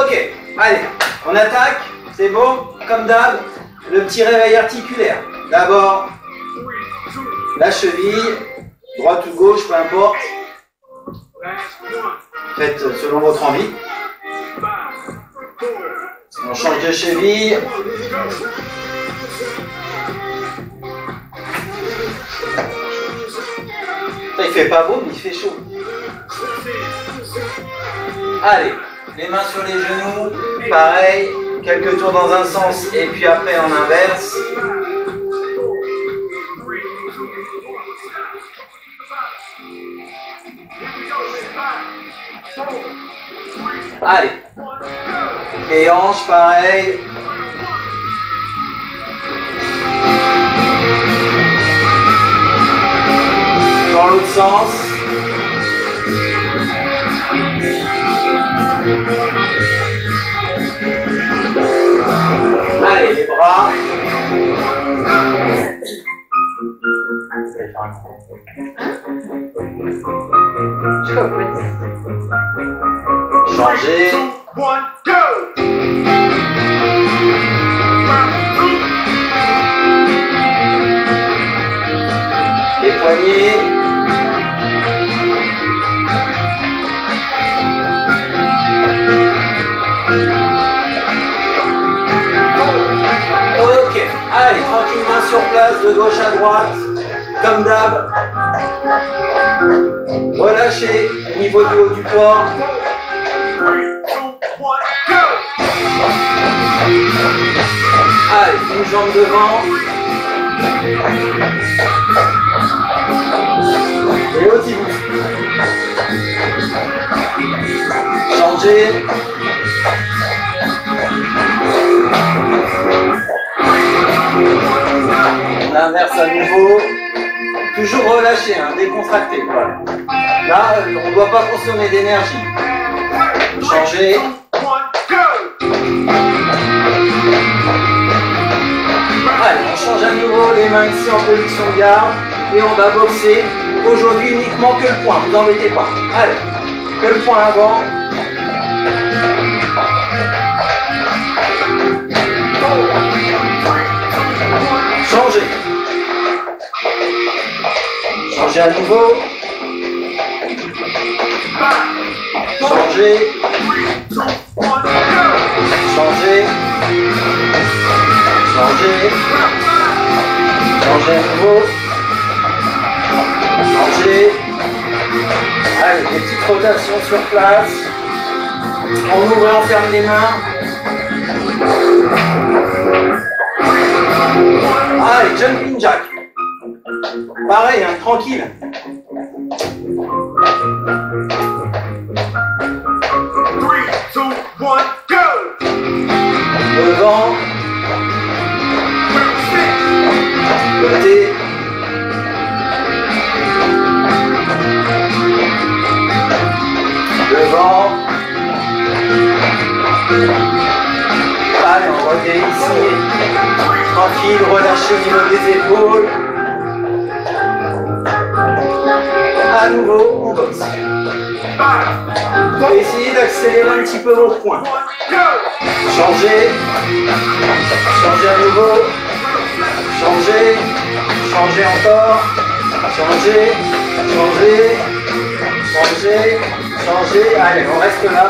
Ok, allez, on attaque, c'est bon, comme d'hab, le petit réveil articulaire. D'abord, la cheville, droite ou gauche, peu importe. Faites selon votre envie. On change de cheville. Il fait pas beau, mais il fait chaud. Allez, les mains sur les genoux, pareil, quelques tours dans un sens et puis après en inverse. Allez. Les hanches, pareil. Dans l'autre sens. Allez, les bras. Changer. Les poignets. Sur place, de gauche à droite, comme d'hab. Relâchez au niveau du haut du corps. Allez, une jambe devant. Et bouge. Changez. À nouveau. Toujours relâché, hein, décontracté. Voilà. Là, on ne doit pas consommer d'énergie. Changez. Allez, on change à nouveau les mains ici en position de garde et on va boxer aujourd'hui uniquement que le point, vous embêtez pas. Allez, que le point avant. Changez à nouveau. Changez. Changez. Changez. Changez à nouveau. Changez. Allez, des petites rotations sur place. On ouvre et on ferme les mains. Allez, jumping jack. Pareil, hein, tranquille. Devant. Côté. Devant. Allez, on revient ici. Tranquille, relâchez au niveau des épaules. Nouveau, on. Essayez d'accélérer un petit peu vos points. Changez. Changez à nouveau. Changez. Changez encore. Changez. Changez. Changez. Changez. Allez, on reste là.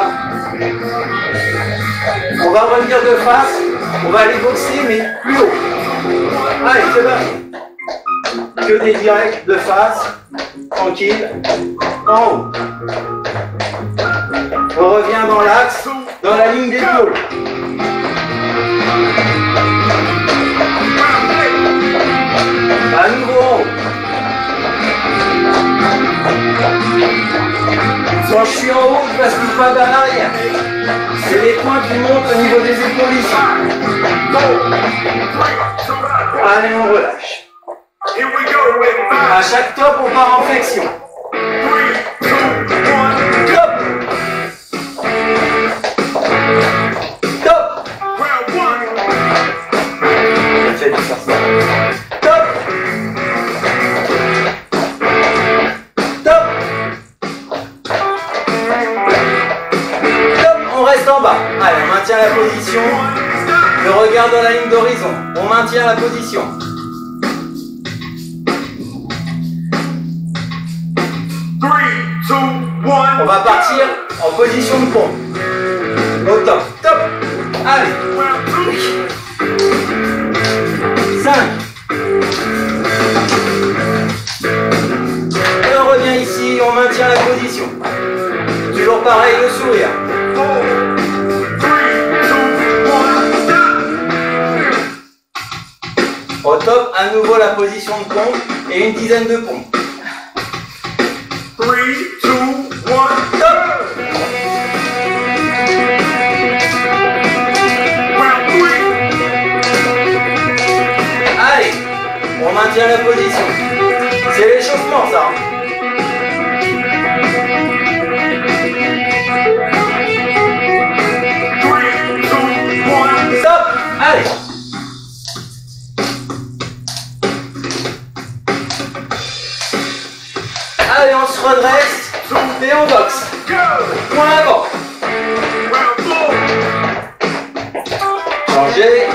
On va revenir de face. On va aller boxer, mais plus haut. Allez, c'est parti. Que des directs de face. Tranquille. En haut. On revient dans l'axe, dans la ligne d'épaule. À nouveau en haut. Quand je suis en haut, je passe plus pas vers l'arrière. C'est les points qui montent au niveau des épaules ici. Allez, on relâche. À chaque top, on part en flexion. Top. Top. Faites faire ça. Top. Top. Top. On reste en bas. maintient la position. Le regard dans la ligne d'horizon. On maintient la position. Va partir en position de pompe. Au top. Top. Allez. 5. Et on revient ici, on maintient la position. Toujours pareil, le sourire. Au top, à nouveau la position de pompe et une dizaine de pompes. 3, 2, 1, Top Allez, on maintient la position. C'est l'échauffement ça. Se redresse et on boxe. Point avant. Changer.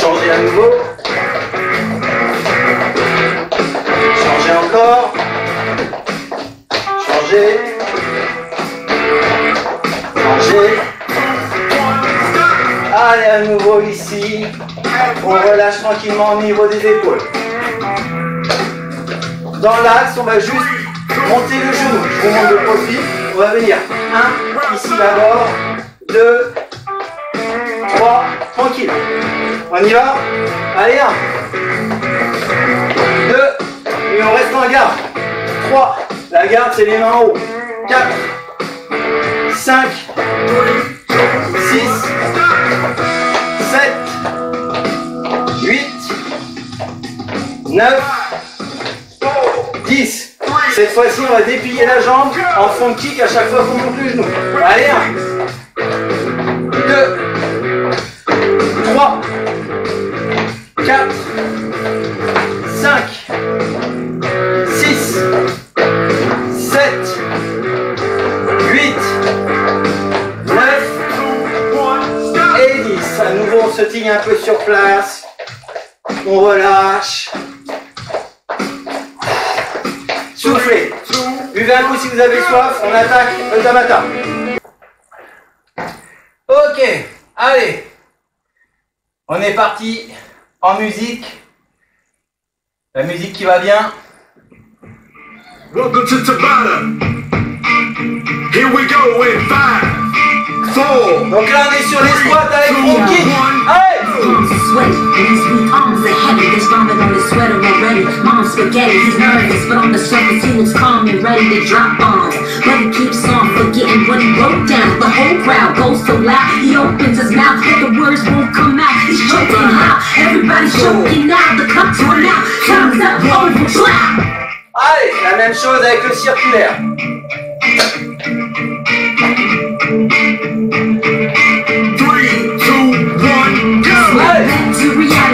Changer à nouveau. Changer encore. Changer. Changer. Allez, à nouveau ici. On relâche tranquillement au niveau des épaules. Dans l'axe, on va juste monter le genou. Je vous montre de profil. On va venir. 1, ici d'abord. 2, 3, tranquille. On y va Allez, 1. 2, et on reste en garde. 3, la garde, c'est les mains en haut. 4, 5, 6, 7, 8, 9, 10. Cette fois-ci, on va déplier la jambe en front kick à chaque fois qu'on monte le genou. Allez, 1, 2, 3, 4, 5, 6, 7, 8, 9 et 10. À nouveau, on se tient un peu sur place. On relâche. Si vous avez soif. On attaque le tabata. Ok. Allez. On est parti en musique. La musique qui va bien. Welcome to Tabata. Here we go in 5, 4, Donc là, on est sur les squats avec front kick. Allez. Palms are sweaty, and his weak arms are heavy. There's vomit on his sweater already. Mom's spaghetti, he's nervous, but on the surface he looks calm and ready to drop bombs. But he keeps on forgetting what he wrote down. The whole crowd goes so loud, he opens his mouth, but the words won't come out. He's choking out, everybody's choking now. The cups run out, time's up, over, slap. Allez, la même chose avec le circulaire.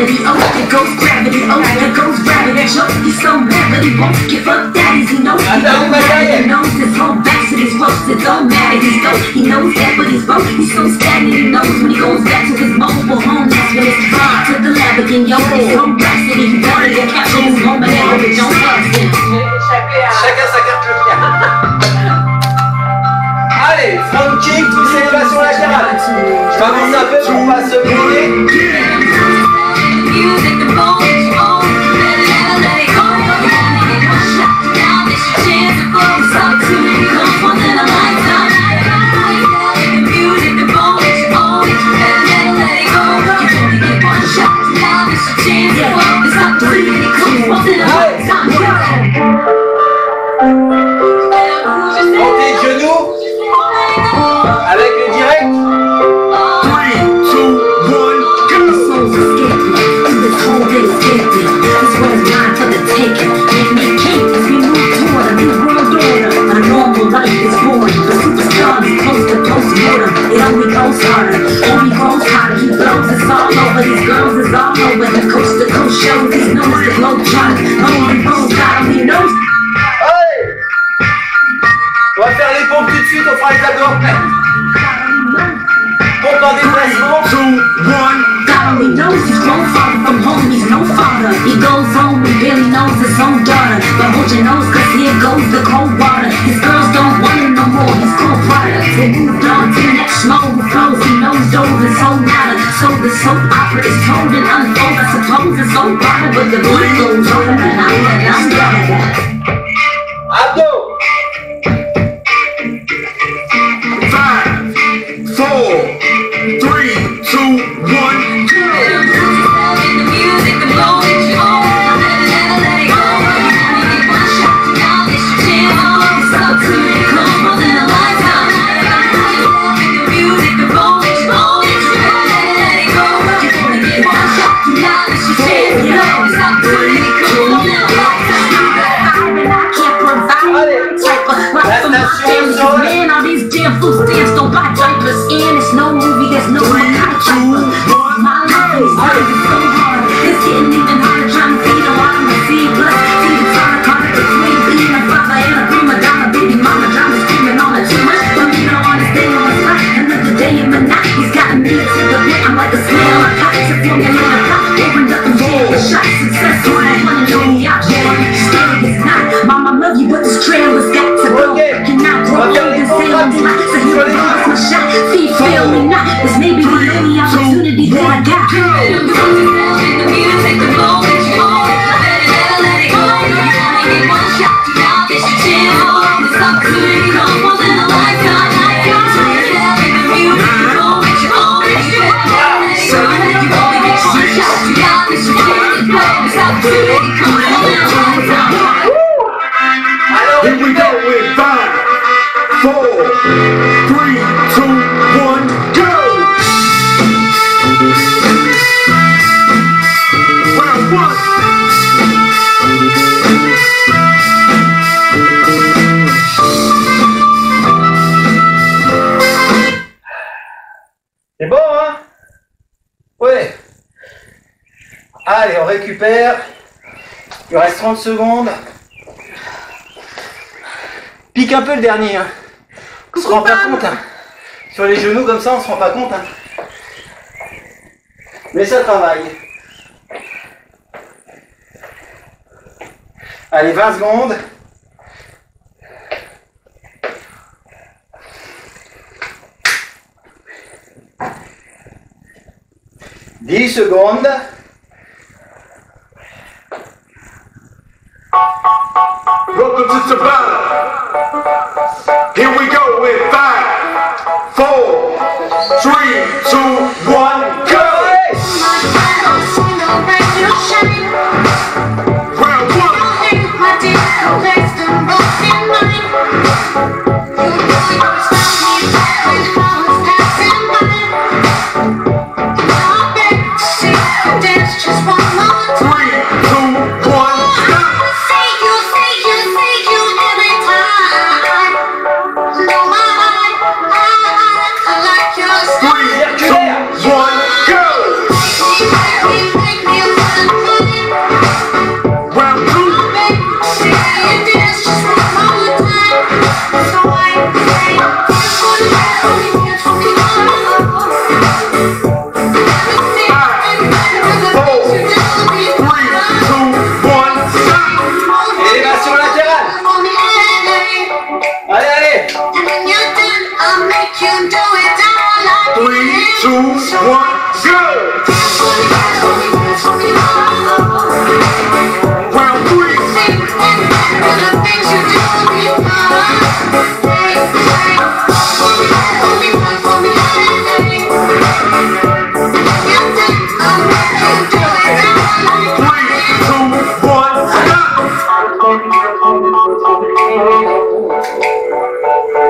Reality, oh, there goes gravity, oh, there goes gravity. Choke, he's so mad, but he won't give up that he knows he Attends, don't matter. Macaille. He knows his whole back to his ropes, it don't matter. He's dope, he knows that, but he's broke. He's so stagnant, he knows when he goes back to his mobile home, that's when it's fine. To the lab again, yo. He wanted to capture his moment, and it don't accident. Chacun sa carte. Allez, front kick, latérale. Je m'avance un peu pour pas se brûler. Music, moved on to the next schmo who flows. He knows those his whole matter. So the soap opera is told and unfold. I suppose it's so private, but the beat goes on. And I'm like, I'm done. Abdo it, I like the smell I got to feel me love, opened up the door Shot successful, I wanna know me, I join Steady as not, mama love you, but this trail has got to go. I cannot grow up and say I'm black So here it is, my shot, see, feel me not. This may be the only opportunity that I got. Allez, on récupère. Il reste 30 secondes. Pique un peu le dernier. Hein. On se rend pas compte. hein. Sur les genoux comme ça, on se rend pas compte. hein. Mais ça travaille. Allez, 20 secondes. Dix secondes. Welcome to Savannah. Here we go in five, four, three, two, one,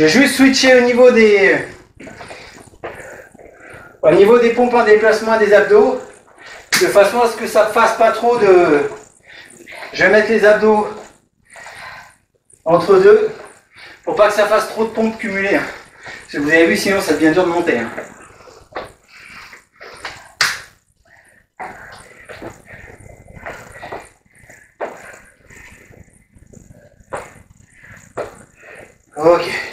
Je vais juste switcher au niveau des... Au niveau des pompes en déplacement des abdos, de façon à ce que ça ne fasse pas trop de... Je vais mettre les abdos entre deux, pour pas que ça fasse trop de pompes cumulées. hein. Parce que vous avez vu, sinon ça devient dur de monter. hein. Ok.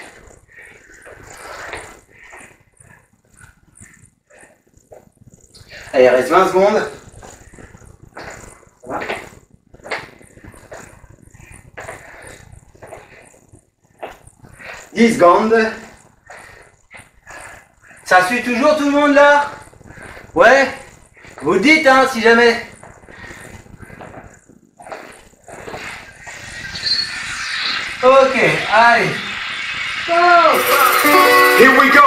Allez, il reste 20 secondes. Ça va 10 secondes. Ça suit toujours tout le monde là? Ouais? Vous dites hein si jamais. Ok, allez. Here we go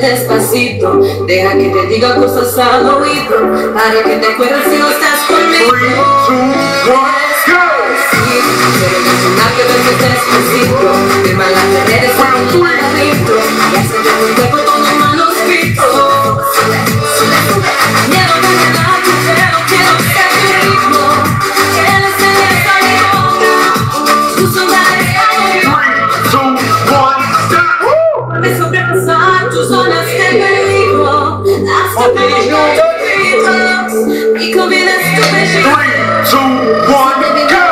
despacito, deja que te diga cosas al oído, para que te acuerdes si no estás conmigo. Three, two, one, go! Quiero mencionar que beses despacito, firma las paredes en un laberinto, y hacer de tu cuerpo two, one, go!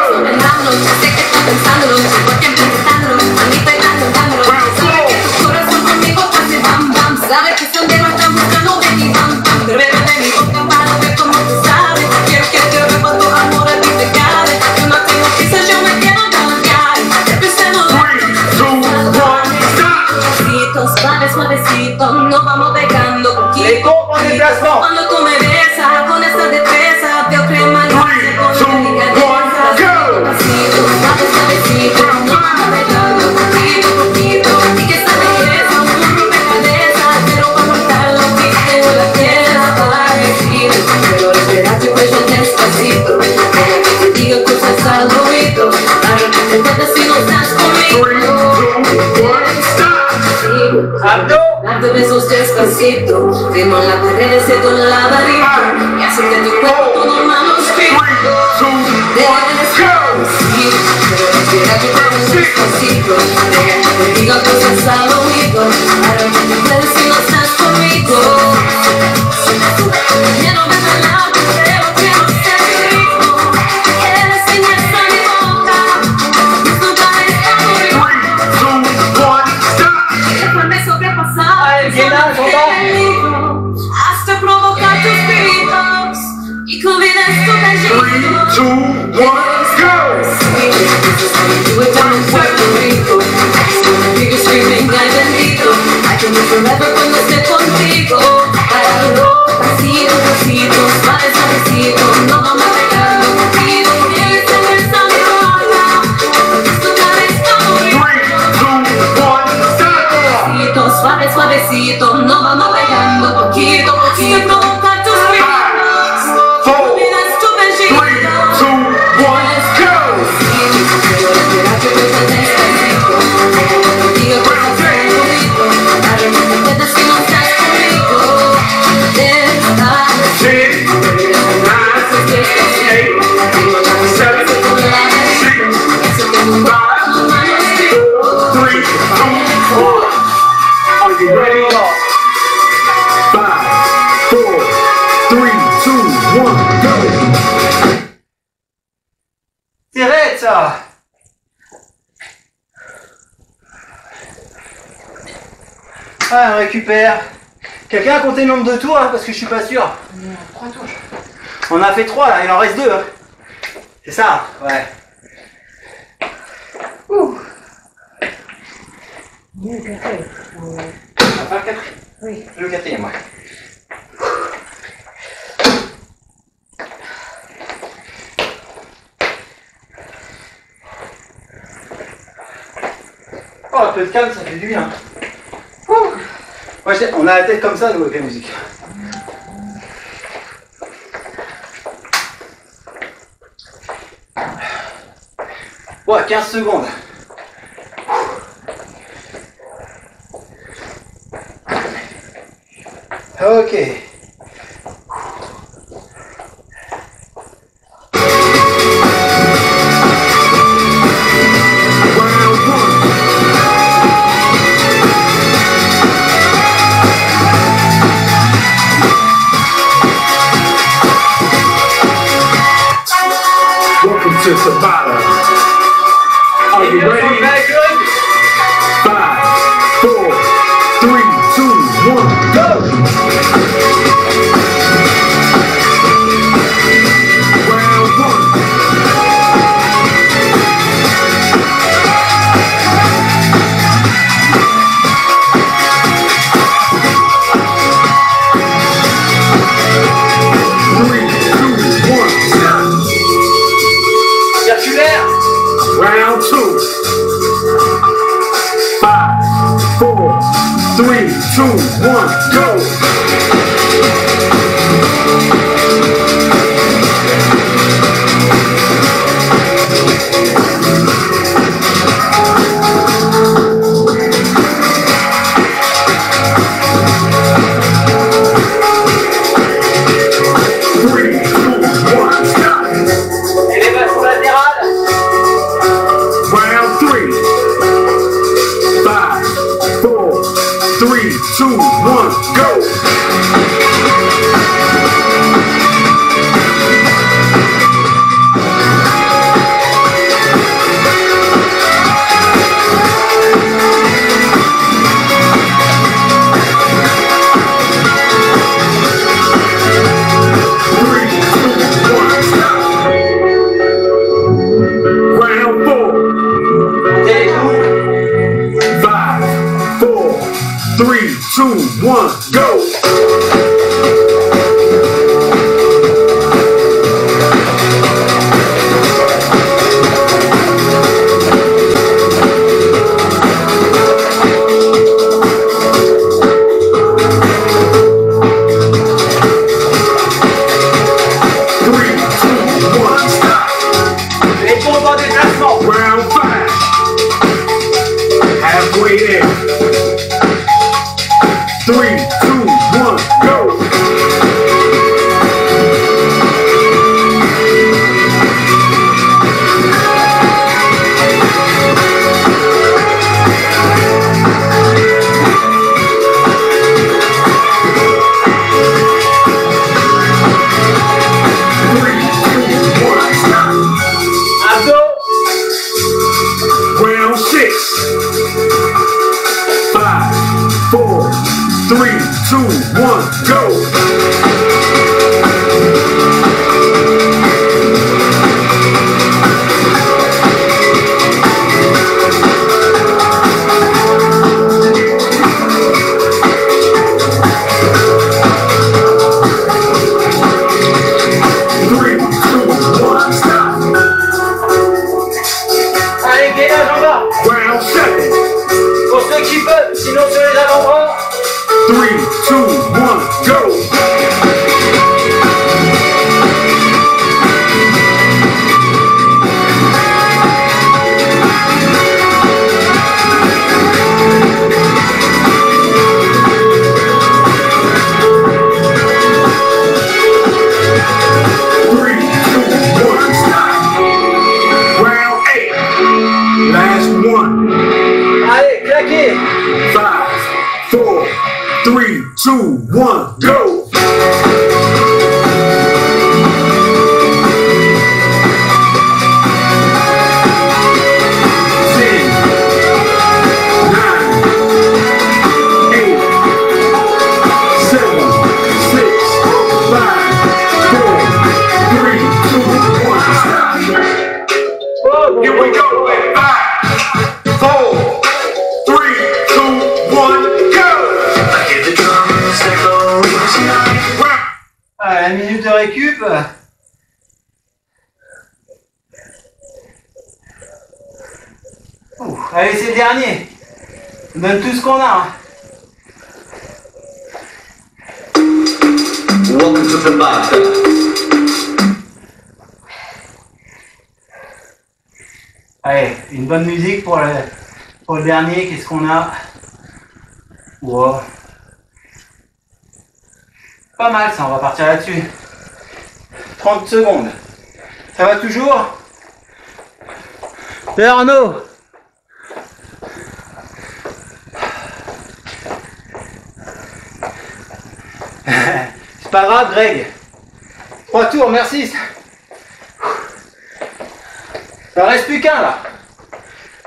Despacito. Ritmo en la pared de tu laberinto. Y hace que tu cuerpo todo manuscrito. Pero respira tu cuerpo despacito. Deja que te diga cosas al oído. Para que te puedes si no estás conmigo. Ya no me lado, pero Quelqu'un a compté le nombre de tours hein, Parce que je suis pas sûr. Trois tours. On a fait trois là, il en reste deux. hein. C'est ça Ouais. Ouh. Mieux que ça. On va faire le quatrième. Oui. Le quatrième, ouais. Oh, un peu de calme, ça fait du bien. Sais, on a la tête comme ça, nous, avec la musique. Ouais, 15 secondes. Ok. Allez, une bonne musique pour le, pour le dernier. Qu'est-ce qu'on a? Wow. Pas mal ça, on va partir là-dessus. 30 secondes. Ça va toujours? Père Arnaud C'est pas grave, Greg. Trois tours, merci. Il en reste plus qu'un là.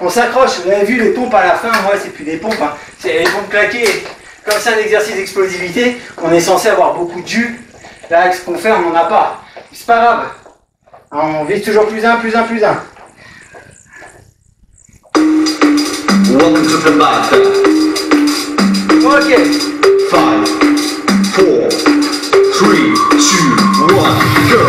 On s'accroche. Vous avez vu les pompes à la fin. Ouais, c'est plus des pompes. hein. C'est les pompes claquées. Comme c'est un exercice d'explosivité, on est censé avoir beaucoup de jus. Là, avec ce qu'on fait, on n'en a pas. C'est pas grave. On vise toujours plus un, plus un, plus un. Welcome to the master. Ok. Five, four, three, two, one, go.